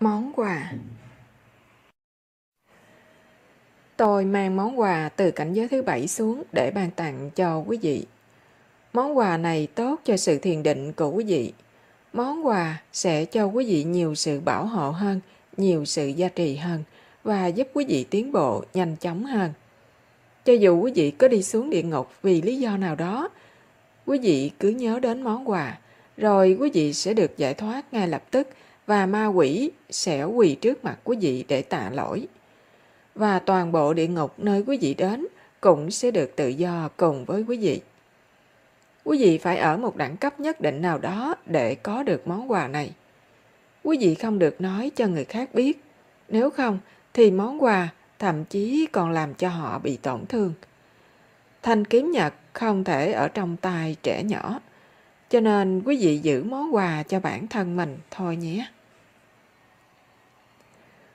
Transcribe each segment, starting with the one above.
Món quà Tôi mang món quà từ cảnh giới thứ bảy xuống để bàn tặng cho quý vị. Món quà này tốt cho sự thiền định của quý vị. Món quà sẽ cho quý vị nhiều sự bảo hộ hơn, nhiều sự gia trì hơn và giúp quý vị tiến bộ nhanh chóng hơn. Cho dù quý vị có đi xuống địa ngục vì lý do nào đó, quý vị cứ nhớ đến món quà, rồi quý vị sẽ được giải thoát ngay lập tức và ma quỷ sẽ quỳ trước mặt quý vị để tạ lỗi. Và toàn bộ địa ngục nơi quý vị đến cũng sẽ được tự do cùng với quý vị. Quý vị phải ở một đẳng cấp nhất định nào đó để có được món quà này. Quý vị không được nói cho người khác biết. Nếu không, thì món quà thậm chí còn làm cho họ bị tổn thương. Thanh kiếm nhật không thể ở trong tay trẻ nhỏ, cho nên quý vị giữ món quà cho bản thân mình thôi nhé.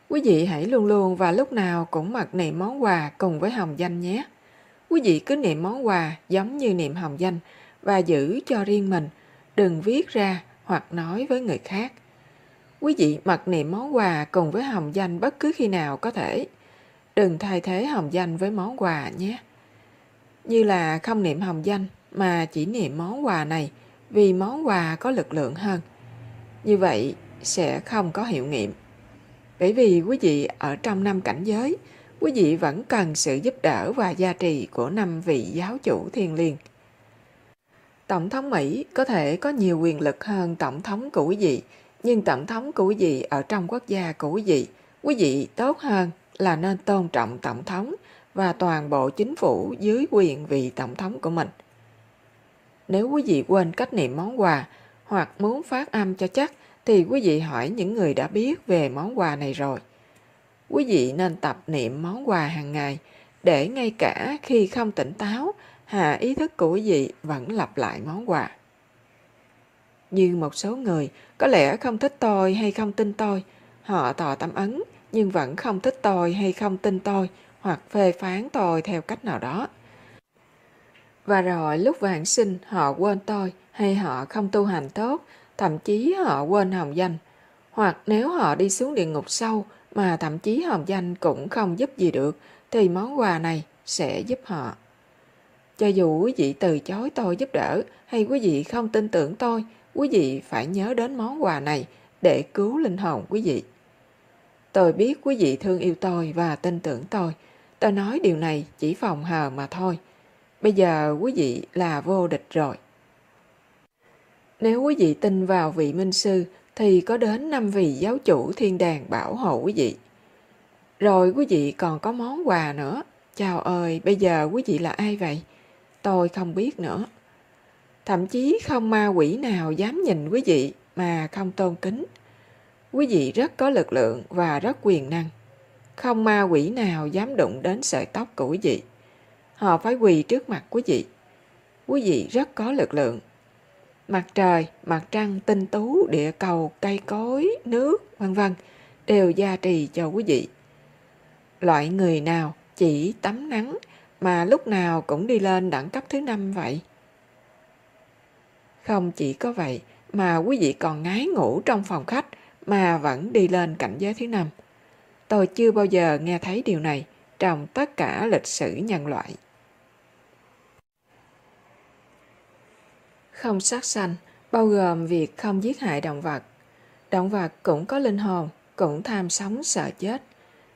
Quý vị hãy luôn luôn và lúc nào cũng mặc niệm món quà cùng với hồng danh nhé. Quý vị cứ niệm món quà giống như niệm hồng danh và giữ cho riêng mình, đừng viết ra hoặc nói với người khác. Quý vị mặc niệm món quà cùng với hồng danh bất cứ khi nào có thể. Đừng thay thế hồng danh với món quà nhé. Như là không niệm hồng danh mà chỉ niệm món quà này vì món quà có lực lượng hơn. Như vậy sẽ không có hiệu nghiệm. Bởi vì quý vị ở trong năm cảnh giới, quý vị vẫn cần sự giúp đỡ và gia trì của năm vị giáo chủ thiên liêng. Tổng thống Mỹ có thể có nhiều quyền lực hơn tổng thống của quý vị, nhưng tổng thống của quý vị ở trong quốc gia của quý vị, quý vị tốt hơn là nên tôn trọng tổng thống và toàn bộ chính phủ dưới quyền vị tổng thống của mình. Nếu quý vị quên cách niệm món quà hoặc muốn phát âm cho chắc thì quý vị hỏi những người đã biết về món quà này rồi. Quý vị nên tập niệm món quà hàng ngày để ngay cả khi không tỉnh táo, hạ ý thức của quý vị vẫn lặp lại món quà. Như một số người có lẽ không thích tôi hay không tin tôi, họ tỏ tâm ấn nhưng vẫn không thích tôi hay không tin tôi hoặc phê phán tôi theo cách nào đó. Và rồi lúc vạn sinh họ quên tôi hay họ không tu hành tốt thậm chí họ quên hồng danh. Hoặc nếu họ đi xuống địa ngục sâu mà thậm chí hồng danh cũng không giúp gì được, thì món quà này sẽ giúp họ. Cho dù quý vị từ chối tôi giúp đỡ hay quý vị không tin tưởng tôi, quý vị phải nhớ đến món quà này để cứu linh hồn quý vị. Tôi biết quý vị thương yêu tôi và tin tưởng tôi. Tôi nói điều này chỉ phòng hờ mà thôi. Bây giờ quý vị là vô địch rồi. Nếu quý vị tin vào vị minh sư thì có đến năm vị giáo chủ thiên đàng bảo hộ quý vị. Rồi quý vị còn có món quà nữa. Chào ơi, bây giờ quý vị là ai vậy? Tôi không biết nữa. Thậm chí không ma quỷ nào dám nhìn quý vị mà không tôn kính. Quý vị rất có lực lượng và rất quyền năng. Không ma quỷ nào dám đụng đến sợi tóc của quý vị. Họ phải quỳ trước mặt quý vị. Quý vị rất có lực lượng mặt trời, mặt trăng, tinh tú, địa cầu, cây cối, nước, vân vân đều gia trì cho quý vị. Loại người nào chỉ tắm nắng mà lúc nào cũng đi lên đẳng cấp thứ năm vậy? Không chỉ có vậy mà quý vị còn ngái ngủ trong phòng khách mà vẫn đi lên cảnh giới thứ năm. Tôi chưa bao giờ nghe thấy điều này trong tất cả lịch sử nhân loại. Không sát sanh, bao gồm việc không giết hại động vật. Động vật cũng có linh hồn, cũng tham sống sợ chết.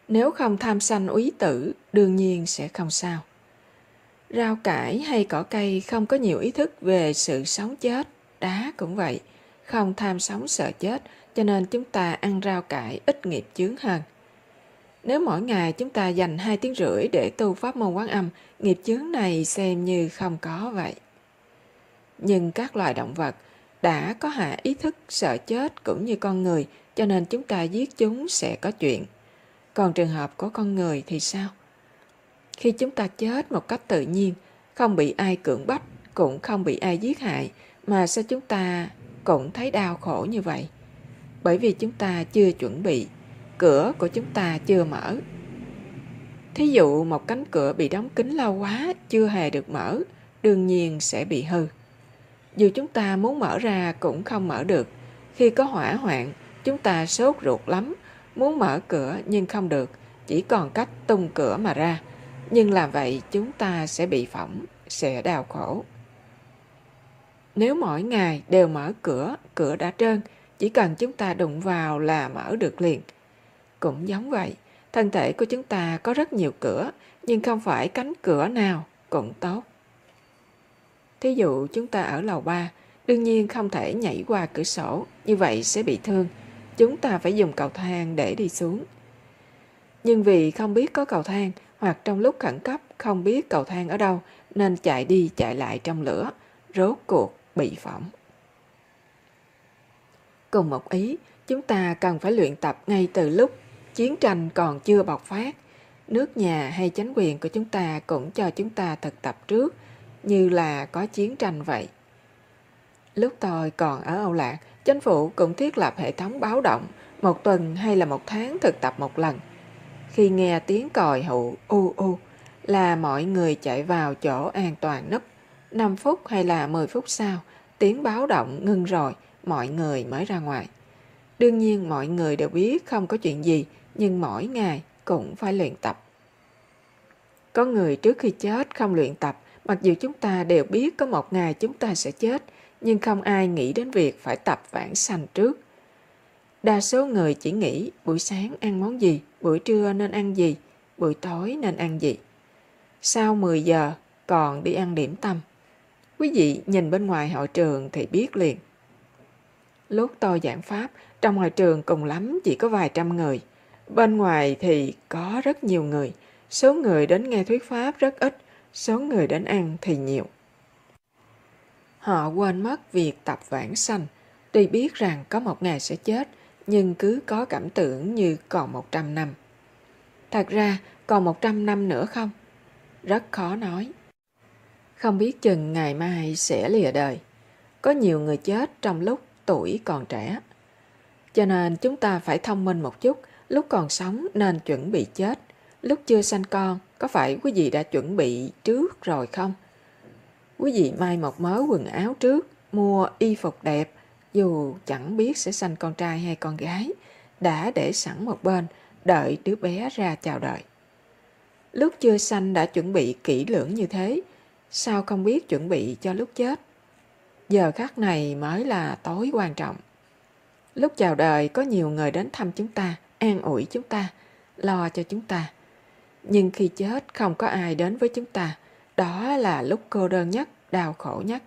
Nếu không tham sanh úy tử, đương nhiên sẽ không sao. Rau cải hay cỏ cây không có nhiều ý thức về sự sống chết, đá cũng vậy, không tham sống sợ chết, cho nên chúng ta ăn rau cải ít nghiệp chướng hơn. Nếu mỗi ngày chúng ta dành 2 tiếng rưỡi để tu pháp môn quán âm, nghiệp chướng này xem như không có vậy nhưng các loài động vật đã có hạ ý thức sợ chết cũng như con người cho nên chúng ta giết chúng sẽ có chuyện. Còn trường hợp của con người thì sao? Khi chúng ta chết một cách tự nhiên, không bị ai cưỡng bách, cũng không bị ai giết hại, mà sao chúng ta cũng thấy đau khổ như vậy? Bởi vì chúng ta chưa chuẩn bị, cửa của chúng ta chưa mở. Thí dụ một cánh cửa bị đóng kín lâu quá, chưa hề được mở, đương nhiên sẽ bị hư. Dù chúng ta muốn mở ra cũng không mở được. Khi có hỏa hoạn, chúng ta sốt ruột lắm, muốn mở cửa nhưng không được, chỉ còn cách tung cửa mà ra. Nhưng làm vậy chúng ta sẽ bị phỏng, sẽ đau khổ. Nếu mỗi ngày đều mở cửa, cửa đã trơn, chỉ cần chúng ta đụng vào là mở được liền. Cũng giống vậy, thân thể của chúng ta có rất nhiều cửa, nhưng không phải cánh cửa nào cũng tốt. Thí dụ chúng ta ở lầu 3, đương nhiên không thể nhảy qua cửa sổ, như vậy sẽ bị thương. Chúng ta phải dùng cầu thang để đi xuống. Nhưng vì không biết có cầu thang, hoặc trong lúc khẩn cấp không biết cầu thang ở đâu, nên chạy đi chạy lại trong lửa, rốt cuộc bị phỏng. Cùng một ý, chúng ta cần phải luyện tập ngay từ lúc chiến tranh còn chưa bộc phát. Nước nhà hay chánh quyền của chúng ta cũng cho chúng ta thực tập trước, như là có chiến tranh vậy. Lúc tôi còn ở Âu Lạc, chính phủ cũng thiết lập hệ thống báo động, một tuần hay là một tháng thực tập một lần. Khi nghe tiếng còi hụ u u là mọi người chạy vào chỗ an toàn nấp. 5 phút hay là 10 phút sau, tiếng báo động ngưng rồi, mọi người mới ra ngoài. Đương nhiên mọi người đều biết không có chuyện gì, nhưng mỗi ngày cũng phải luyện tập. Có người trước khi chết không luyện tập, mặc dù chúng ta đều biết có một ngày chúng ta sẽ chết, nhưng không ai nghĩ đến việc phải tập vãng sanh trước. Đa số người chỉ nghĩ buổi sáng ăn món gì, buổi trưa nên ăn gì, buổi tối nên ăn gì. Sau 10 giờ còn đi ăn điểm tâm. Quý vị nhìn bên ngoài hội trường thì biết liền. Lúc tôi giảng Pháp, trong hội trường cùng lắm chỉ có vài trăm người. Bên ngoài thì có rất nhiều người. Số người đến nghe thuyết Pháp rất ít, số người đến ăn thì nhiều. Họ quên mất việc tập vãng sanh, tuy biết rằng có một ngày sẽ chết, nhưng cứ có cảm tưởng như còn 100 năm. Thật ra, còn 100 năm nữa không? Rất khó nói. Không biết chừng ngày mai sẽ lìa đời. Có nhiều người chết trong lúc tuổi còn trẻ. Cho nên chúng ta phải thông minh một chút, lúc còn sống nên chuẩn bị chết. Lúc chưa sanh con, có phải quý vị đã chuẩn bị trước rồi không? Quý vị may một mớ quần áo trước, mua y phục đẹp, dù chẳng biết sẽ sanh con trai hay con gái, đã để sẵn một bên, đợi đứa bé ra chào đợi. Lúc chưa sanh đã chuẩn bị kỹ lưỡng như thế, sao không biết chuẩn bị cho lúc chết? Giờ khắc này mới là tối quan trọng. Lúc chào đời có nhiều người đến thăm chúng ta, an ủi chúng ta, lo cho chúng ta. Nhưng khi chết không có ai đến với chúng ta, đó là lúc cô đơn nhất, đau khổ nhất.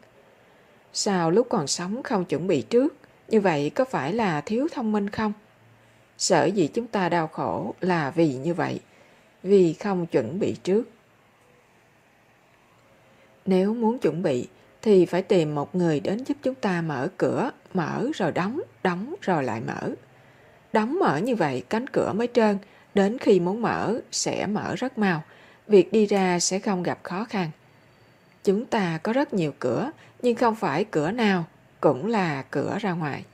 Sao lúc còn sống không chuẩn bị trước? Như vậy có phải là thiếu thông minh không? Sở dĩ chúng ta đau khổ là vì như vậy, vì không chuẩn bị trước. Nếu muốn chuẩn bị thì phải tìm một người đến giúp chúng ta mở cửa, mở rồi đóng, đóng rồi lại mở. Đóng mở như vậy cánh cửa mới trơn, đến khi muốn mở sẽ mở rất mau, việc đi ra sẽ không gặp khó khăn. Chúng ta có rất nhiều cửa, nhưng không phải cửa nào cũng là cửa ra ngoài.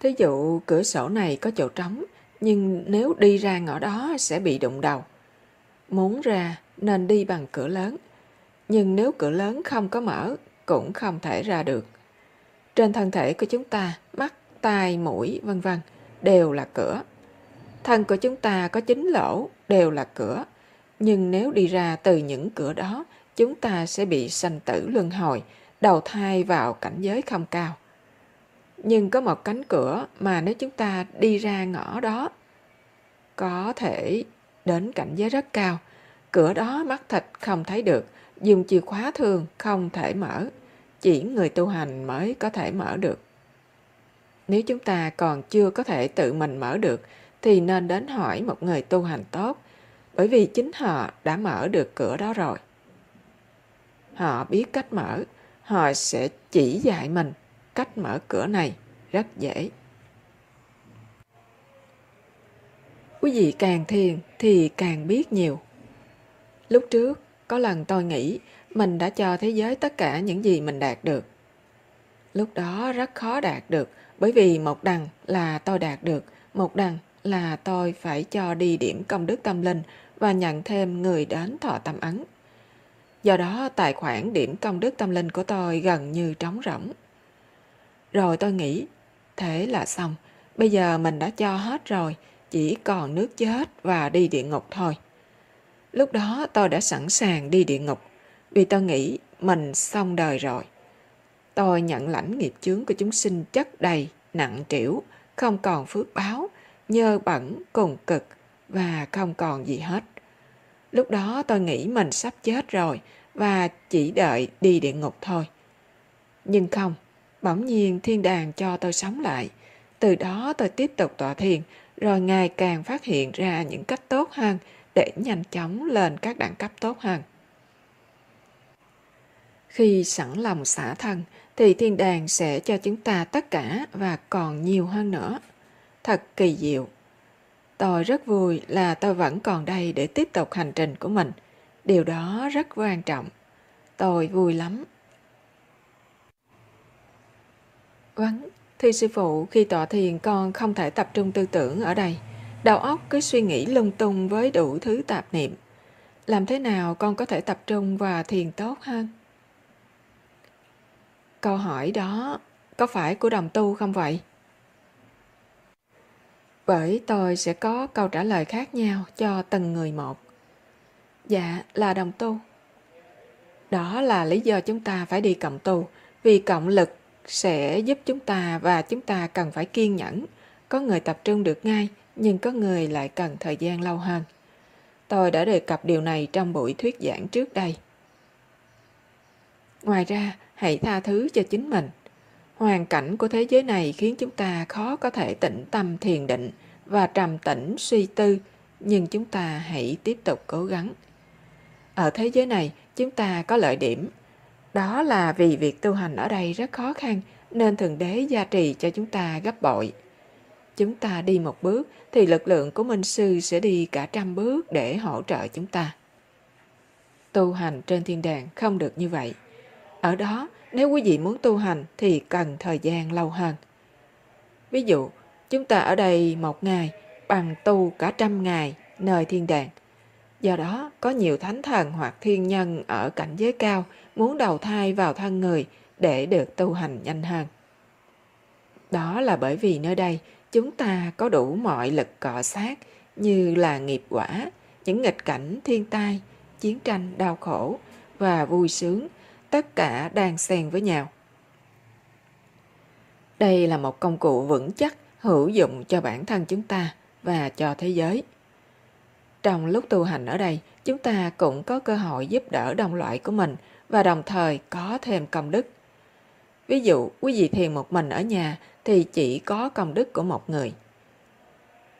Thí dụ cửa sổ này có chỗ trống, nhưng nếu đi ra ngõ đó sẽ bị đụng đầu. Muốn ra nên đi bằng cửa lớn, nhưng nếu cửa lớn không có mở cũng không thể ra được. Trên thân thể của chúng ta, mắt, tai, mũi, vân vân đều là cửa. Thân của chúng ta có chín lỗ đều là cửa, nhưng nếu đi ra từ những cửa đó, chúng ta sẽ bị sanh tử luân hồi, đầu thai vào cảnh giới không cao. Nhưng có một cánh cửa mà nếu chúng ta đi ra ngõ đó, có thể đến cảnh giới rất cao. Cửa đó mắt thịt không thấy được, dùng chìa khóa thường không thể mở, chỉ người tu hành mới có thể mở được. Nếu chúng ta còn chưa có thể tự mình mở được, thì nên đến hỏi một người tu hành tốt, bởi vì chính họ đã mở được cửa đó rồi. Họ biết cách mở, họ sẽ chỉ dạy mình cách mở cửa này rất dễ. Quý vị càng thiền thì càng biết nhiều. Lúc trước, có lần tôi nghĩ mình đã cho thế giới tất cả những gì mình đạt được. Lúc đó rất khó đạt được bởi vì một đằng là tôi đạt được, một đằng là tôi phải cho đi điểm công đức tâm linh và nhận thêm người đến thọ tâm ấn. Do đó tài khoản điểm công đức tâm linh của tôi gần như trống rỗng. Rồi tôi nghĩ, Thế là xong. Bây giờ mình đã cho hết rồi, chỉ còn nước chết và đi địa ngục thôi. Lúc đó tôi đã sẵn sàng đi địa ngục, vì tôi nghĩ mình xong đời rồi. Tôi nhận lãnh nghiệp chướng của chúng sinh chất đầy, nặng trĩu, không còn phước báo, nhơ bẩn, cùng cực và không còn gì hết. Lúc đó tôi nghĩ mình sắp chết rồi và chỉ đợi đi địa ngục thôi. Nhưng không, bỗng nhiên thiên đàng cho tôi sống lại. Từ đó tôi tiếp tục tọa thiền, rồi ngày càng phát hiện ra những cách tốt hơn để nhanh chóng lên các đẳng cấp tốt hơn. Khi sẵn lòng xả thân, thì thiên đàng sẽ cho chúng ta tất cả và còn nhiều hơn nữa. Thật kỳ diệu. Tôi rất vui là tôi vẫn còn đây để tiếp tục hành trình của mình. Điều đó rất quan trọng. Tôi vui lắm. Vâng, thưa sư phụ, khi tọa thiền con không thể tập trung tư tưởng ở đây. Đầu óc cứ suy nghĩ lung tung với đủ thứ tạp niệm. Làm thế nào con có thể tập trung và thiền tốt hơn? Câu hỏi đó có phải của đồng tu không vậy? Bởi tôi sẽ có câu trả lời khác nhau cho từng người một. Dạ, là đồng tu. Đó là lý do chúng ta phải đi cộng tu, vì cộng lực sẽ giúp chúng ta và chúng ta cần phải kiên nhẫn. Có người tập trung được ngay, nhưng có người lại cần thời gian lâu hơn. Tôi đã đề cập điều này trong buổi thuyết giảng trước đây. Ngoài ra, hãy tha thứ cho chính mình. Hoàn cảnh của thế giới này khiến chúng ta khó có thể tĩnh tâm thiền định và trầm tĩnh suy tư, nhưng chúng ta hãy tiếp tục cố gắng. Ở thế giới này, chúng ta có lợi điểm. Đó là vì việc tu hành ở đây rất khó khăn, nên Thượng Đế gia trì cho chúng ta gấp bội. Chúng ta đi một bước, thì lực lượng của Minh Sư sẽ đi cả trăm bước để hỗ trợ chúng ta. Tu hành trên thiên đàng không được như vậy. Ở đó, nếu quý vị muốn tu hành thì cần thời gian lâu hơn. Ví dụ, chúng ta ở đây một ngày bằng tu cả trăm ngày nơi thiên đàng. Do đó, có nhiều thánh thần hoặc thiên nhân ở cảnh giới cao muốn đầu thai vào thân người để được tu hành nhanh hơn. Đó là bởi vì nơi đây chúng ta có đủ mọi lực cọ sát như là nghiệp quả, những nghịch cảnh thiên tai, chiến tranh đau khổ và vui sướng tất cả đang xen với nhau. Đây là một công cụ vững chắc hữu dụng cho bản thân chúng ta và cho thế giới. Trong lúc tu hành ở đây, chúng ta cũng có cơ hội giúp đỡ đồng loại của mình và đồng thời có thêm công đức. Ví dụ, quý vị thiền một mình ở nhà thì chỉ có công đức của một người.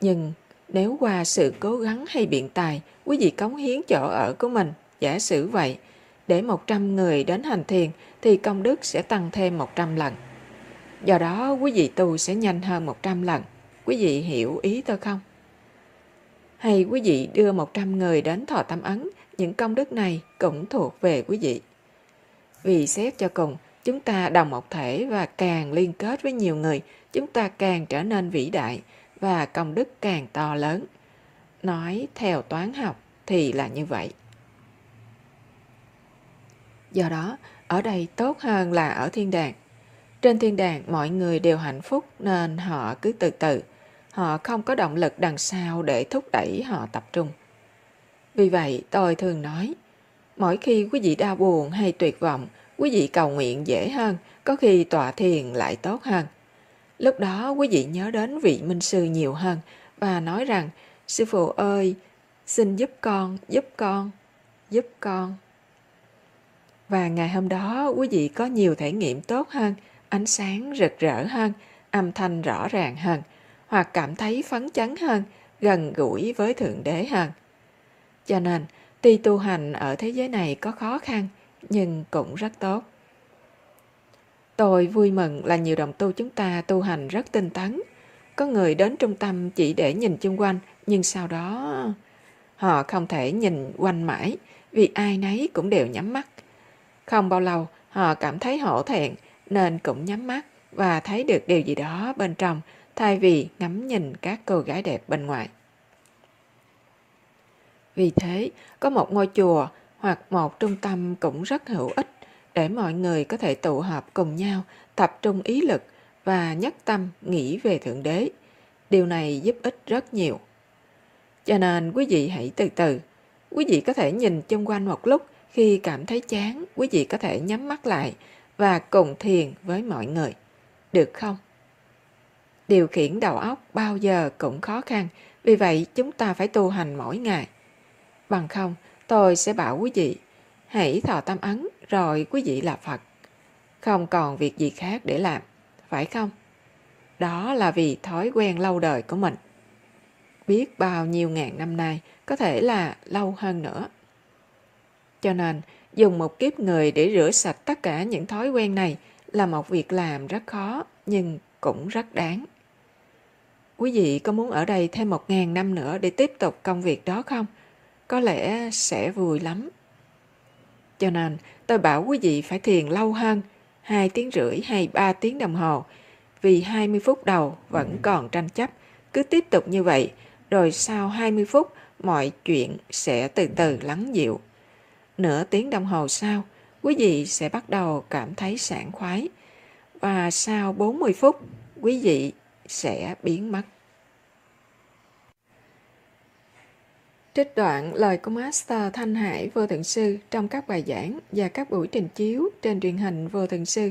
Nhưng nếu qua sự cố gắng hay biện tài, quý vị cống hiến chỗ ở của mình, giả sử vậy, để 100 người đến hành thiền thì công đức sẽ tăng thêm 100 lần. Do đó quý vị tu sẽ nhanh hơn 100 lần. Quý vị hiểu ý tôi không? Hay quý vị đưa 100 người đến thọ tâm ấn, những công đức này cũng thuộc về quý vị. Vì xét cho cùng, chúng ta đồng một thể và càng liên kết với nhiều người, chúng ta càng trở nên vĩ đại và công đức càng to lớn. Nói theo toán học thì là như vậy. Do đó, ở đây tốt hơn là ở thiên đàng. Trên thiên đàng mọi người đều hạnh phúc nên họ cứ từ từ. Họ không có động lực đằng sau để thúc đẩy họ tập trung. Vì vậy tôi thường nói, mỗi khi quý vị đau buồn hay tuyệt vọng, quý vị cầu nguyện dễ hơn, có khi tọa thiền lại tốt hơn. Lúc đó quý vị nhớ đến vị minh sư nhiều hơn và nói rằng, Sư phụ ơi, xin giúp con, giúp con, giúp con. Và ngày hôm đó quý vị có nhiều thể nghiệm tốt hơn, ánh sáng rực rỡ hơn, âm thanh rõ ràng hơn, hoặc cảm thấy phấn chấn hơn, gần gũi với Thượng Đế hơn. Cho nên, tuy tu hành ở thế giới này có khó khăn, nhưng cũng rất tốt. Tôi vui mừng là nhiều đồng tu chúng ta tu hành rất tinh tấn. Có người đến trung tâm chỉ để nhìn chung quanh, nhưng sau đó họ không thể nhìn quanh mãi, vì ai nấy cũng đều nhắm mắt. Không bao lâu, họ cảm thấy hổ thẹn nên cũng nhắm mắt và thấy được điều gì đó bên trong thay vì ngắm nhìn các cô gái đẹp bên ngoài. Vì thế, có một ngôi chùa hoặc một trung tâm cũng rất hữu ích để mọi người có thể tụ họp cùng nhau, tập trung ý lực và nhất tâm nghĩ về Thượng Đế. Điều này giúp ích rất nhiều. Cho nên quý vị hãy từ từ. Quý vị có thể nhìn chung quanh một lúc khi cảm thấy chán, quý vị có thể nhắm mắt lại và cùng thiền với mọi người. Được không? Điều khiển đầu óc bao giờ cũng khó khăn, vì vậy chúng ta phải tu hành mỗi ngày. Bằng không, tôi sẽ bảo quý vị, hãy thọ tâm ấn rồi quý vị là Phật. Không còn việc gì khác để làm, phải không? Đó là vì thói quen lâu đời của mình. Biết bao nhiêu ngàn năm nay, có thể là lâu hơn nữa. Cho nên, dùng một kiếp người để rửa sạch tất cả những thói quen này là một việc làm rất khó, nhưng cũng rất đáng. Quý vị có muốn ở đây thêm một ngàn năm nữa để tiếp tục công việc đó không? Có lẽ sẽ vui lắm. Cho nên, tôi bảo quý vị phải thiền lâu hơn, 2 tiếng rưỡi hay 3 tiếng đồng hồ, vì 20 phút đầu vẫn còn tranh chấp. Cứ tiếp tục như vậy, rồi sau 20 phút, mọi chuyện sẽ từ từ lắng dịu. Nửa tiếng đồng hồ sau, quý vị sẽ bắt đầu cảm thấy sảng khoái. Và sau 40 phút, quý vị sẽ biến mất. Trích đoạn lời của Master Thanh Hải Vô Thượng Sư trong các bài giảng và các buổi trình chiếu trên truyền hình Vô Thượng Sư